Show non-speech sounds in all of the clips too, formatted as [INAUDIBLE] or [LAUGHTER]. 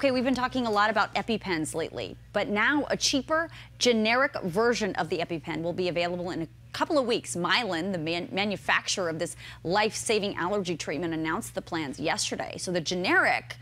Okay, we've been talking a lot about EpiPens lately, but now a cheaper, generic version of the EpiPen will be available in a couple of weeks. Mylan, the man manufacturer of this life-saving allergy treatment, announced the plans yesterday. So the generic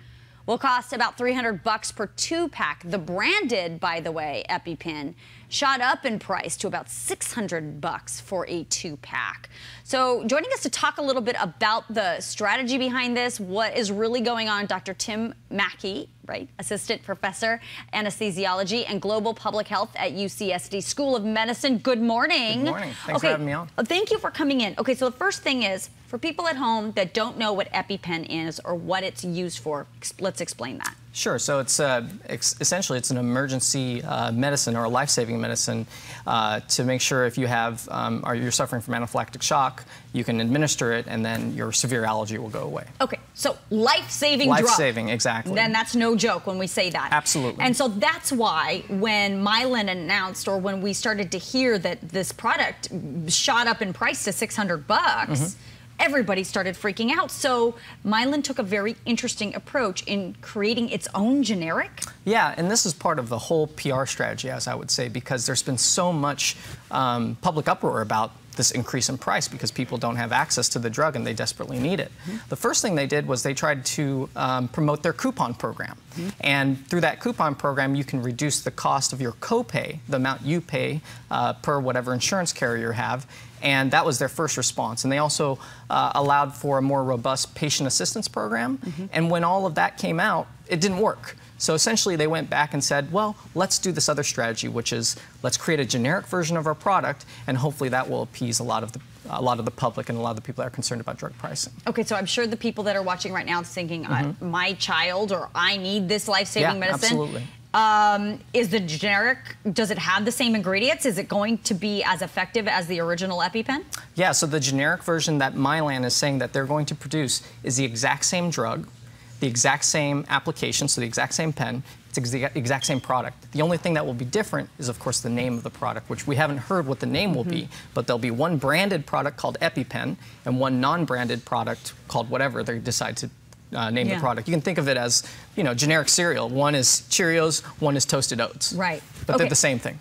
will cost about 300 bucks per two pack. The branded, by the way, EpiPen shot up in price to about 600 bucks for a two pack. So joining us to talk a little bit about the strategy behind this, what is really going on, Dr. Tim Mackey, right, assistant professor anesthesiology and global public health at UCSD School of Medicine. Good morning. Good morning. Thanks okay. for having me on. Oh, thank you for coming in. Okay, so the first thing is for people at home that don't know what EpiPen is or what it's used for, let's explain that. Sure. So it's uh, essentially it's an emergency uh, medicine or a life-saving medicine uh, to make sure if you have um, or you're suffering from anaphylactic shock, you can administer it, and then your severe allergy will go away. Okay. So life-saving drug. Life-saving, exactly. Then that's no joke when we say that. Absolutely. And so that's why when Mylan announced, or when we started to hear that this product shot up in price to 600 bucks. Mm -hmm everybody started freaking out. So Mylan took a very interesting approach in creating its own generic. Yeah, and this is part of the whole PR strategy, as I would say, because there's been so much um, public uproar about this increase in price because people don't have access to the drug and they desperately need it. Mm -hmm. The first thing they did was they tried to um, promote their coupon program. Mm -hmm. And through that coupon program, you can reduce the cost of your copay, the amount you pay uh, per whatever insurance carrier you have. And that was their first response. And they also uh, allowed for a more robust patient assistance program. Mm -hmm. And when all of that came out, it didn't work. So essentially, they went back and said, well, let's do this other strategy, which is let's create a generic version of our product, and hopefully that will appease a lot of the a lot of the public and a lot of the people that are concerned about drug pricing. Okay, so I'm sure the people that are watching right now are thinking, mm -hmm. my child or I need this life-saving yeah, medicine. Absolutely. Um, is the generic, does it have the same ingredients? Is it going to be as effective as the original EpiPen? Yeah, so the generic version that Mylan is saying that they're going to produce is the exact same drug, the exact same application, so the exact same pen, it's the exact same product. The only thing that will be different is, of course, the name of the product, which we haven't heard what the name will mm -hmm. be, mm-hmm. but there'll be one branded product called EpiPen and one non-branded product called whatever they decide to uh, name yeah. the product. You can think of it as, you know, generic cereal. One is Cheerios, one is Toasted Oats. Right. But okay. they're the same thing.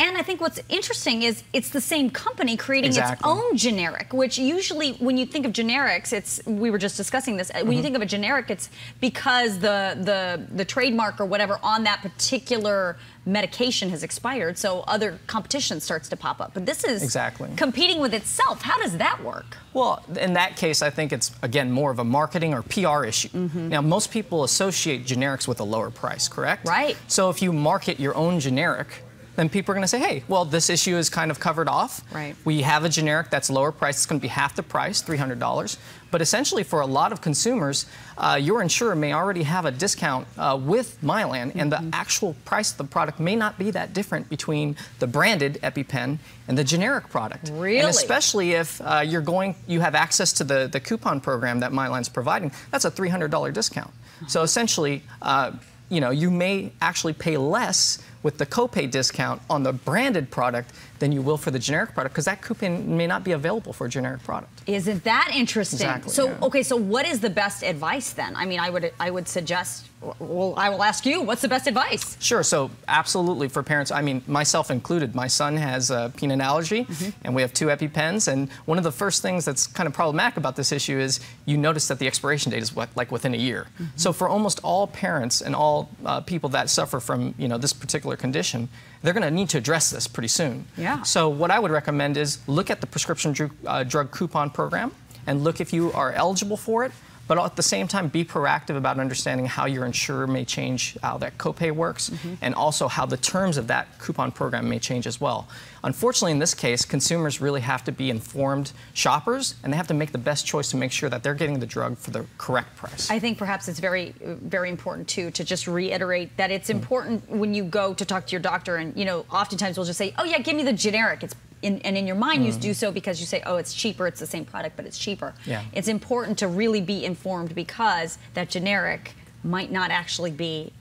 And I think what's interesting is it's the same company creating exactly. its own generic, which usually when you think of generics, it's we were just discussing this. Mm -hmm. When you mm-hmm. think of a generic, it's because the the the trademark or whatever on that particular medication has expired, so other competition starts to pop up. But this is exactly competing with itself. How does that work? Well, in that case, I think it's again more of a marketing or PR issue. Mm -hmm. Now, most people associate generics with a lower price, correct? Right. So if you market your own generic, then people are going to say, hey, well, this issue is kind of covered off. Right. We have a generic that's lower price. It's going to be half the price, $300. But essentially, for a lot of consumers, uh, your insurer may already have a discount uh, with Mylan, and the mm-hmm. actual price of the product may not be that different between the branded EpiPen and the generic product. Really? And especially if uh, you're going, you have access to the, the coupon program that Mylan's providing, that's a $300 discount. So essentially, uh, you know, you may actually pay less with the copay discount on the branded product than you will for the generic product because that coupon may not be available for a generic product. Isn't that interesting? Exactly, so yeah. okay, so what is the best advice then? I mean, I would I would suggest well, I will ask you, what's the best advice? Sure, so absolutely for parents, I mean, myself included, my son has a peanut allergy, mm -hmm. and we have two EpiPens, and one of the first things that's kind of problematic about this issue is you notice that the expiration date is what, like within a year. Mm -hmm. So for almost all parents and all uh, people that suffer from, you know, this particular condition, they're going to need to address this pretty soon. Yeah. So what I would recommend is look at the prescription drug, uh, drug coupon program and look if you are eligible for it but at the same time, be proactive about understanding how your insurer may change how that copay works, mm -hmm. and also how the terms of that coupon program may change as well. Unfortunately, in this case, consumers really have to be informed shoppers, and they have to make the best choice to make sure that they're getting the drug for the correct price. I think perhaps it's very, very important too to just reiterate that it's mm. important when you go to talk to your doctor, and you know, oftentimes we'll just say, "Oh yeah, give me the generic." It's in, and in your mind, mm. you do so because you say, oh, it's cheaper, it's the same product, but it's cheaper. Yeah. It's important to really be informed because that generic might not actually be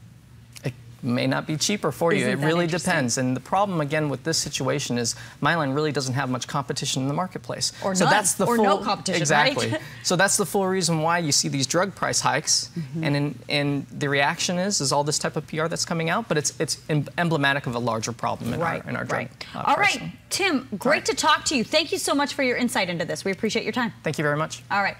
may not be cheaper for you. Isn't it really depends. And the problem again with this situation is Mylan really doesn't have much competition in the marketplace. Or so none, that's the or full, no competition, exactly. right? [LAUGHS] so that's the full reason why you see these drug price hikes, Mm-hmm. and in, and the reaction is is all this type of PR that's coming out, but it's it's em- emblematic of a larger problem in Right, our in our drug. right. uh, All right. Tim, great to talk to you. Thank you so much for your insight into this. We appreciate your time. Thank you very much. All right.